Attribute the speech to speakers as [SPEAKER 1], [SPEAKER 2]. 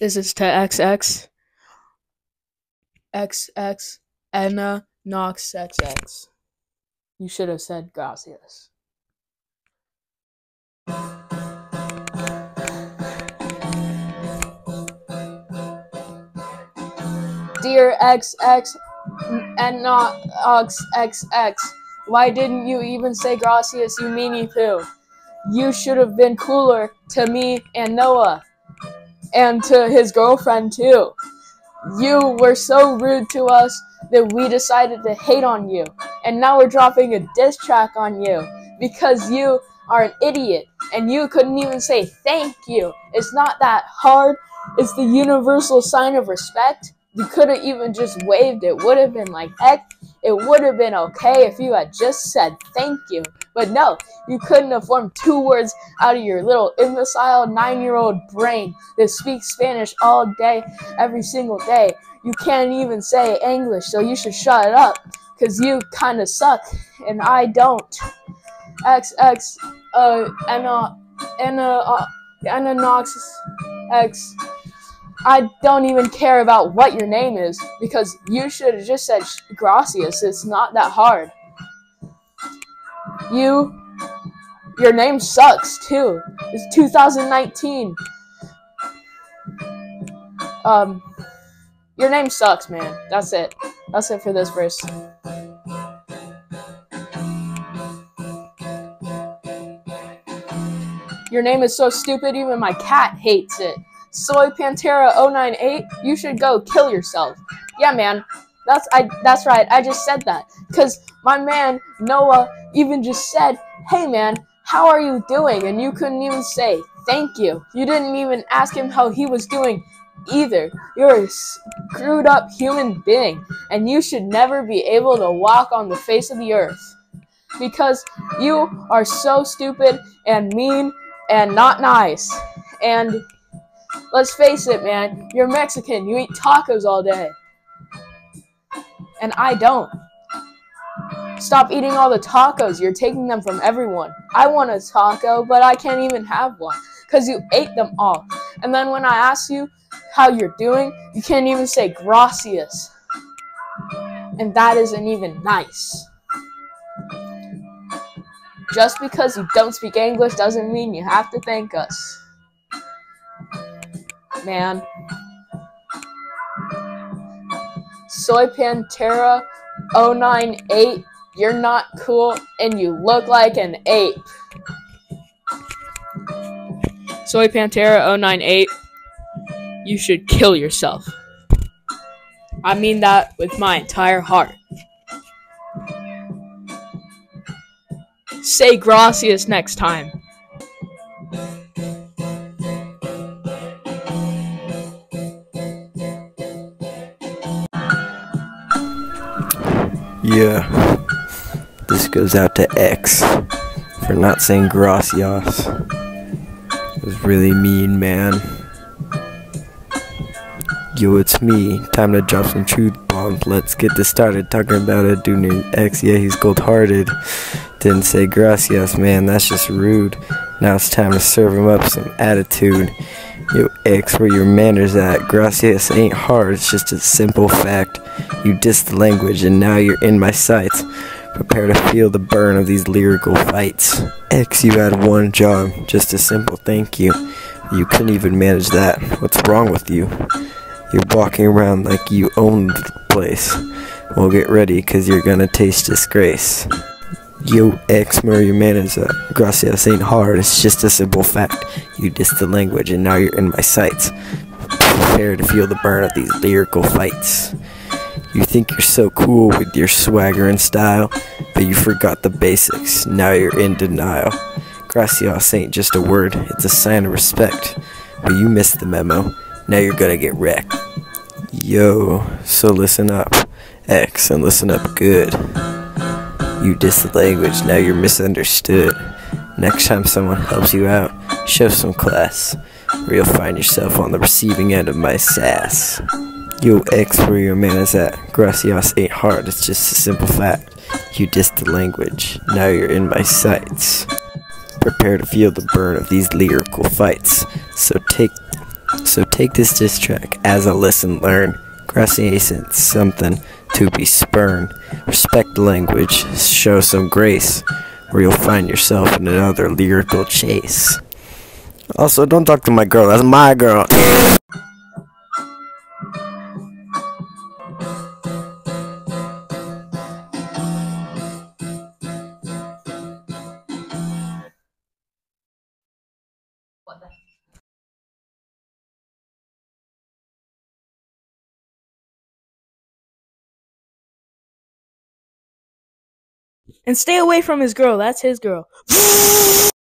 [SPEAKER 1] This is to XX. XX. Anna Knox XX. You should have said gracias. Dear XX and not XX, why didn't you even say gracias, you meanie poo? You should have been cooler to me and Noah. And to his girlfriend, too. You were so rude to us that we decided to hate on you. And now we're dropping a diss track on you because you are an idiot and you couldn't even say thank you. It's not that hard. It's the universal sign of respect. You could have even just waved. It would have been like heck. It would have been okay if you had just said thank you. But no, you couldn't have formed two words out of your little imbecile nine year old brain that speaks Spanish all day, every single day. You can't even say English, so you should shut it up because you kind of suck and I don't. XX, uh, Anna, Anna, uh, enanox, X. I don't even care about what your name is because you should have just said gracias. It's not that hard. You, your name sucks too. It's 2019. Um, your name sucks, man. That's it. That's it for this verse. Your name is so stupid, even my cat hates it. Soy Pantera 098, you should go kill yourself. Yeah, man. That's I that's right. I just said that cuz my man Noah even just said, "Hey man, how are you doing?" and you couldn't even say thank you. You didn't even ask him how he was doing either. You're a screwed up human being and you should never be able to walk on the face of the earth because you are so stupid and mean and not nice. And let's face it, man, you're Mexican. You eat tacos all day. And I don't. Stop eating all the tacos. You're taking them from everyone. I want a taco, but I can't even have one because you ate them all. And then when I ask you how you're doing, you can't even say gracias. And that isn't even nice. Just because you don't speak English doesn't mean you have to thank us. Man. Soy Pantera 098, you're not cool and you look like an ape. Soy Pantera 098, you should kill yourself. I mean that with my entire heart. Say gracias next time.
[SPEAKER 2] Yeah. This goes out to X for not saying gracias. It was really mean, man. Yo, it's me. Time to drop some truth bombs. Let's get this started. Talking about a dude named X. Yeah, he's cold hearted. Didn't say gracias, man. That's just rude. Now it's time to serve him up some attitude. Yo, X, where your manners at? Gracias ain't hard, it's just a simple fact. You dissed the language, and now you're in my sights. Prepare to feel the burn of these lyrical fights. X, you had one job, just a simple thank you. You couldn't even manage that. What's wrong with you? You're walking around like you own the place. Well, get ready, cause you're gonna taste disgrace. Yo, X Murray Manager, gracias ain't hard, it's just a simple fact. You dissed the language and now you're in my sights. Prepare to feel the burn of these lyrical fights. You think you're so cool with your swagger and style, but you forgot the basics, now you're in denial. Gracias ain't just a word, it's a sign of respect. But you missed the memo, now you're gonna get wrecked. Yo, so listen up, X, and listen up good. You diss the language, now you're misunderstood. Next time someone helps you out, show some class, or you'll find yourself on the receiving end of my sass. Yo, X, where your man is at. Gracias ain't hard, it's just a simple fact. You diss the language, now you're in my sights. Prepare to feel the burn of these lyrical fights. So take So take this diss track as a lesson learned. Gracia isn't something to be spurned. Respect language, show some grace, or you'll find yourself in another lyrical chase. Also, don't talk to my girl, that's my girl.
[SPEAKER 1] And stay away from his girl. That's his girl.